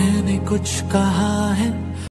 मैंने कुछ कहा है।